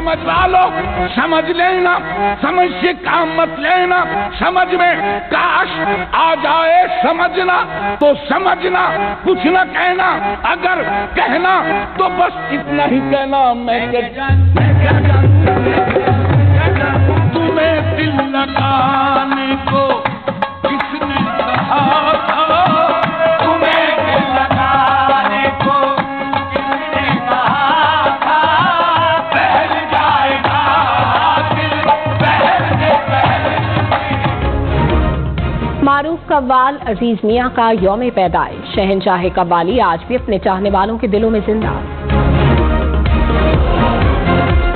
तो समझ वालो समझ लेना, समझ से काम मत लेना, समझ में काश आ जाए समझना तो समझना, कुछ न कहना, अगर कहना तो बस इतना ही कहना, मैं तुम्हें दिल लगाने को किसने कहा? मारूफ कव्वाल अज़ीज़ मियाँ का यौम पैदाइश। शहनशाह कव्वाली आज भी अपने चाहने वालों के दिलों में ज़िंदा।